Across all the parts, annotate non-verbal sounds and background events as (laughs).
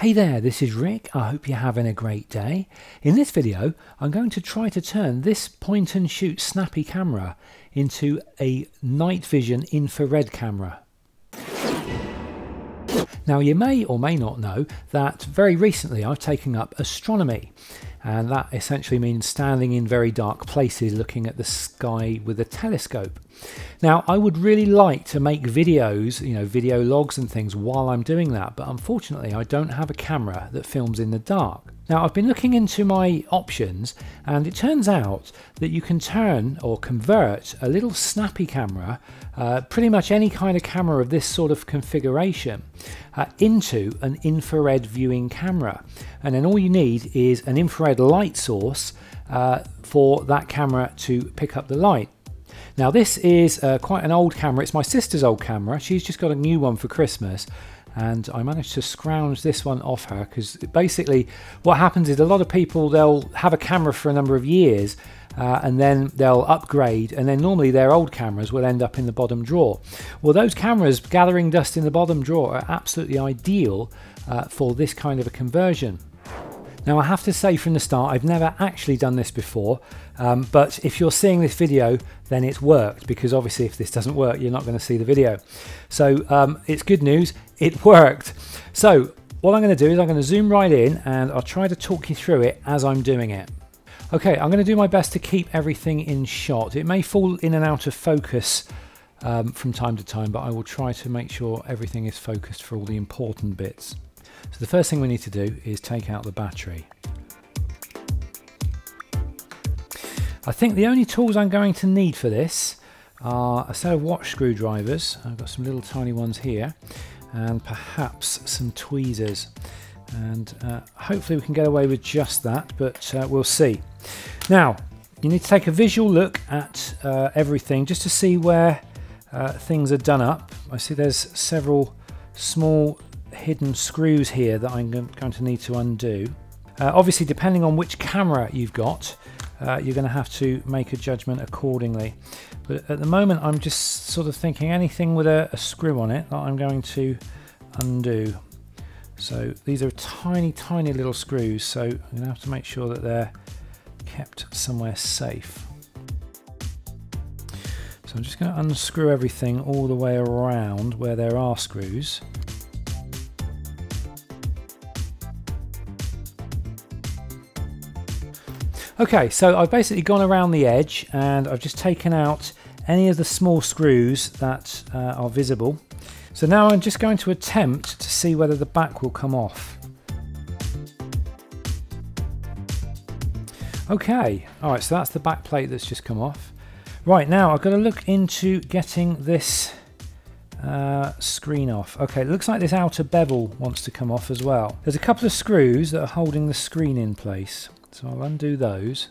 Hey there, this is Rick. I hope you're having a great day. In this video, I'm going to try to turn this point and shoot snappy camera into a night vision infrared camera. Now you may or may not know that very recently I've taken up astronomy and that essentially means standing in very dark places looking at the sky with a telescope. Now I would really like to make videos, you know, video logs and things while I'm doing that, but unfortunately I don't have a camera that films in the dark. Now I've been looking into my options and it turns out that you can turn or convert a little snappy camera, uh, pretty much any kind of camera of this sort of configuration, uh, into an infrared viewing camera. And then all you need is an infrared light source uh, for that camera to pick up the light. Now this is uh, quite an old camera, it's my sister's old camera, she's just got a new one for Christmas and I managed to scrounge this one off her because basically what happens is a lot of people they'll have a camera for a number of years uh, and then they'll upgrade and then normally their old cameras will end up in the bottom drawer. Well those cameras gathering dust in the bottom drawer are absolutely ideal uh, for this kind of a conversion. Now I have to say from the start I've never actually done this before um, but if you're seeing this video then it's worked because obviously if this doesn't work you're not going to see the video. So um, it's good news, it (laughs) worked. So what I'm going to do is I'm going to zoom right in and I'll try to talk you through it as I'm doing it. Okay, I'm going to do my best to keep everything in shot. It may fall in and out of focus um, from time to time, but I will try to make sure everything is focused for all the important bits. So the first thing we need to do is take out the battery. I think the only tools I'm going to need for this are a set of watch screwdrivers. I've got some little tiny ones here and perhaps some tweezers and uh, hopefully we can get away with just that but uh, we'll see. Now you need to take a visual look at uh, everything just to see where uh, things are done up. I see there's several small hidden screws here that I'm going to need to undo. Uh, obviously depending on which camera you've got uh, you're going to have to make a judgment accordingly. But at the moment I'm just sort of thinking anything with a, a screw on it that I'm going to undo. So these are tiny, tiny little screws, so I'm going to have to make sure that they're kept somewhere safe. So I'm just going to unscrew everything all the way around where there are screws. Okay, so I've basically gone around the edge and I've just taken out any of the small screws that uh, are visible. So now I'm just going to attempt to see whether the back will come off. Okay, alright, so that's the back plate that's just come off. Right, now I've got to look into getting this uh, screen off. Okay, it looks like this outer bevel wants to come off as well. There's a couple of screws that are holding the screen in place. So I'll undo those.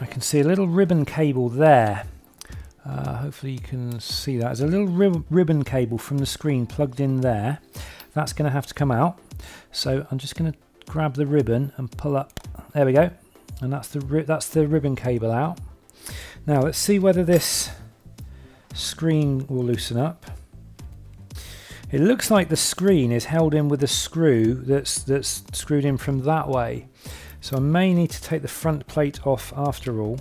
I can see a little ribbon cable there. Uh, hopefully you can see that. There's a little rib ribbon cable from the screen plugged in there. That's going to have to come out. So I'm just going to grab the ribbon and pull up. There we go. And that's the that's the ribbon cable out. Now let's see whether this screen will loosen up. It looks like the screen is held in with a screw that's, that's screwed in from that way. So I may need to take the front plate off after all.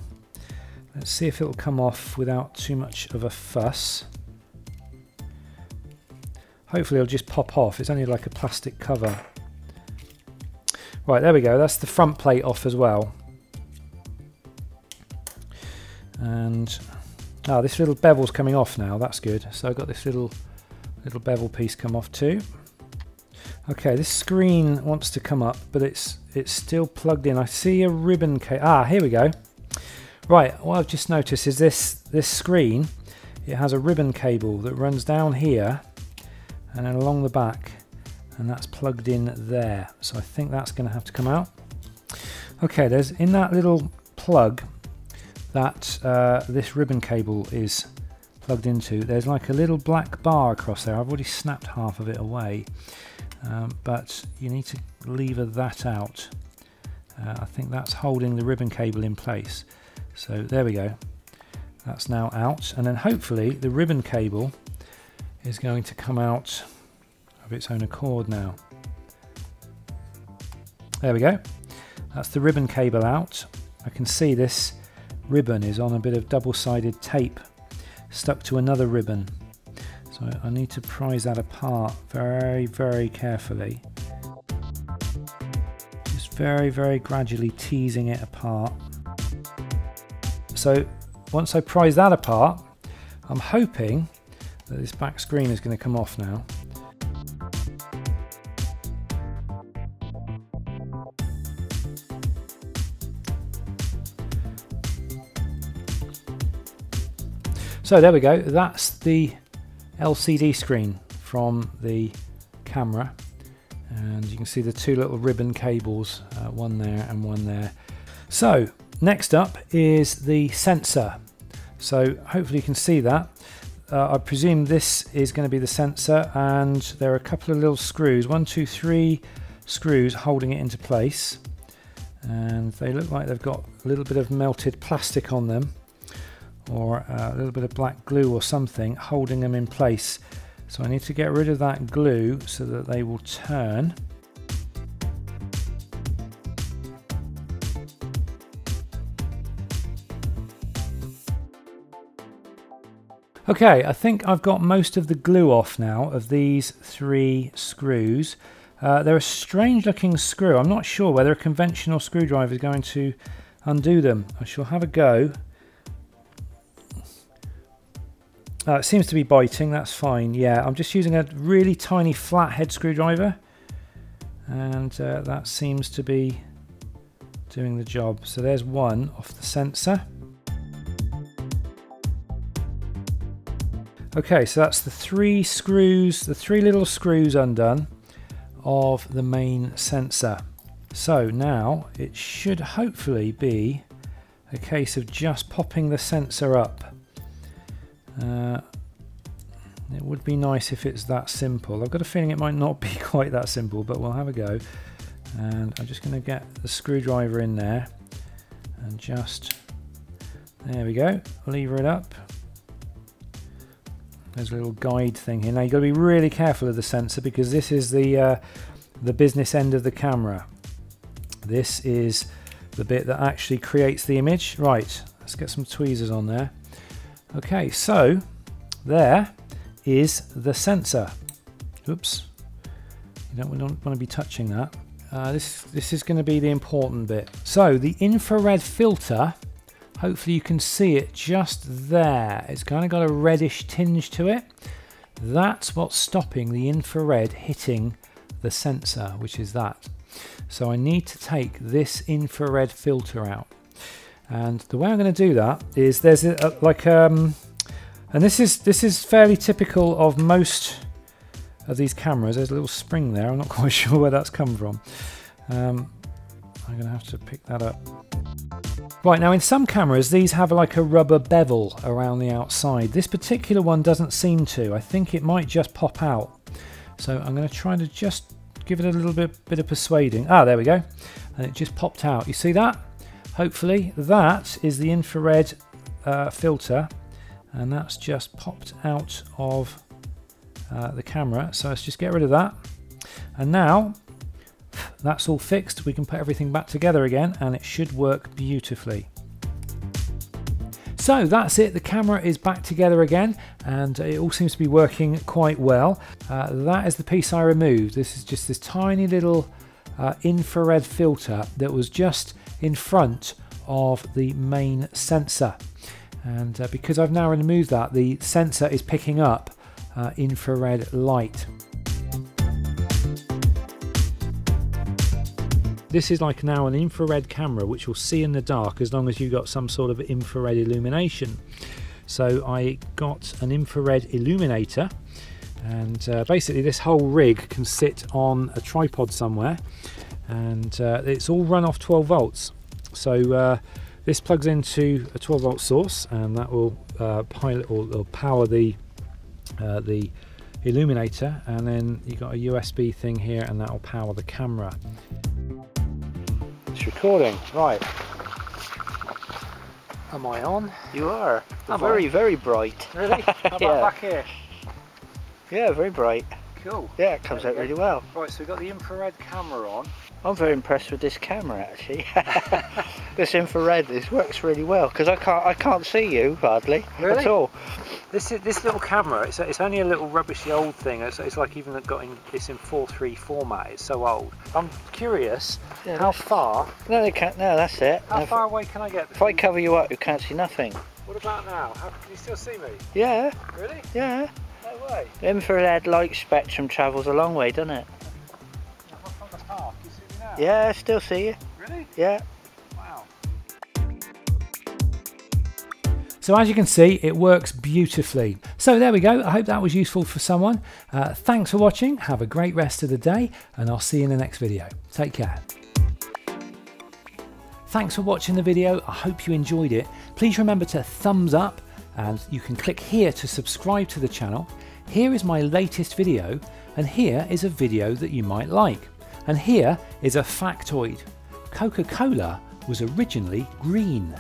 Let's see if it'll come off without too much of a fuss. Hopefully it'll just pop off. It's only like a plastic cover. Right, there we go. That's the front plate off as well. And ah, this little bevel's coming off now. That's good. So I've got this little little bevel piece come off too. Okay, this screen wants to come up, but it's it's still plugged in. I see a ribbon cable. Ah, here we go. Right, what I've just noticed is this this screen. It has a ribbon cable that runs down here and then along the back, and that's plugged in there. So I think that's going to have to come out. Okay, there's in that little plug that uh, this ribbon cable is plugged into, there's like a little black bar across there. I've already snapped half of it away, um, but you need to lever that out. Uh, I think that's holding the ribbon cable in place. So there we go. That's now out, and then hopefully the ribbon cable is going to come out of its own accord now. There we go. That's the ribbon cable out. I can see this ribbon is on a bit of double-sided tape stuck to another ribbon. So I need to prise that apart very, very carefully. Just very, very gradually teasing it apart. So once I prise that apart, I'm hoping that this back screen is going to come off now. So there we go, that's the LCD screen from the camera and you can see the two little ribbon cables, uh, one there and one there. So next up is the sensor. So hopefully you can see that. Uh, I presume this is going to be the sensor and there are a couple of little screws, one, two, three screws holding it into place and they look like they've got a little bit of melted plastic on them or a little bit of black glue or something holding them in place. So I need to get rid of that glue so that they will turn. Okay, I think I've got most of the glue off now of these three screws. Uh, they're a strange looking screw. I'm not sure whether a conventional screwdriver is going to undo them. I shall have a go Uh, it seems to be biting, that's fine. Yeah, I'm just using a really tiny flathead screwdriver and uh, that seems to be doing the job. So there's one off the sensor. Okay, so that's the three screws, the three little screws undone of the main sensor. So now it should hopefully be a case of just popping the sensor up. Uh, it would be nice if it's that simple. I've got a feeling it might not be (laughs) quite that simple, but we'll have a go. And I'm just going to get the screwdriver in there and just, there we go, lever it up. There's a little guide thing here. Now you've got to be really careful of the sensor because this is the, uh, the business end of the camera. This is the bit that actually creates the image. Right, let's get some tweezers on there. Okay, so there is the sensor. Oops, you don't, don't want to be touching that. Uh, this, this is going to be the important bit. So the infrared filter, hopefully you can see it just there. It's kind of got a reddish tinge to it. That's what's stopping the infrared hitting the sensor, which is that. So I need to take this infrared filter out. And the way I'm going to do that is there's a, a, like um, and this is this is fairly typical of most of these cameras. There's a little spring there. I'm not (laughs) quite sure where that's come from. Um, I'm going to have to pick that up. Right, now in some cameras these have like a rubber bevel around the outside. This particular one doesn't seem to. I think it might just pop out. So I'm going to try to just give it a little bit, bit of persuading. Ah, there we go. And it just popped out. You see that? Hopefully that is the infrared uh, filter and that's just popped out of uh, the camera. So let's just get rid of that. And now that's all fixed. We can put everything back together again and it should work beautifully. So that's it, the camera is back together again and it all seems to be working quite well. Uh, that is the piece I removed. This is just this tiny little uh, infrared filter that was just in front of the main sensor. And uh, because I've now removed that, the sensor is picking up uh, infrared light. This is like now an infrared camera which will see in the dark as long as you've got some sort of infrared illumination. So I got an infrared illuminator and uh, basically this whole rig can sit on a tripod somewhere and uh, it's all run off 12 volts so uh, this plugs into a 12 volt source and that will uh, pilot or, or, power the uh, the illuminator and then you've got a USB thing here and that will power the camera. It's recording, right. Am I on? You are. Am very, I? very bright. Really? How about (laughs) yeah. back here? Yeah, very bright. Cool. Yeah, it comes out we really well. Right, so we've got the infrared camera on. I'm very impressed with this camera actually. (laughs) this infrared, this works really well because I can't I can't see you hardly Really? at all. This is, this little camera, it's, it's only a little rubbishy old thing. It's, it's like even got in, it's in 4.3 format. It's so old. I'm curious, Yeah, how far, No, they can't. No, that's it. how No, far away can I get? If I cover you up, you can't see nothing. What about now? How, can you still see me? Yeah, Really? yeah. No way. Infrared light spectrum travels a long way, doesn't it? Park. You see me now? Yeah, I still see you. Really? Yeah. Wow. So as you can see, it works beautifully. So there we go. I hope that was useful for someone. Uh, thanks for watching. Have a great rest of the day and I'll see you in the next video. Take care. Thanks for watching the video. I hope you enjoyed it. Please remember to thumbs up and you can click here to subscribe to the channel. Here is my latest video and here is a video that you might like. And here is a factoid. Coca-Cola was originally green.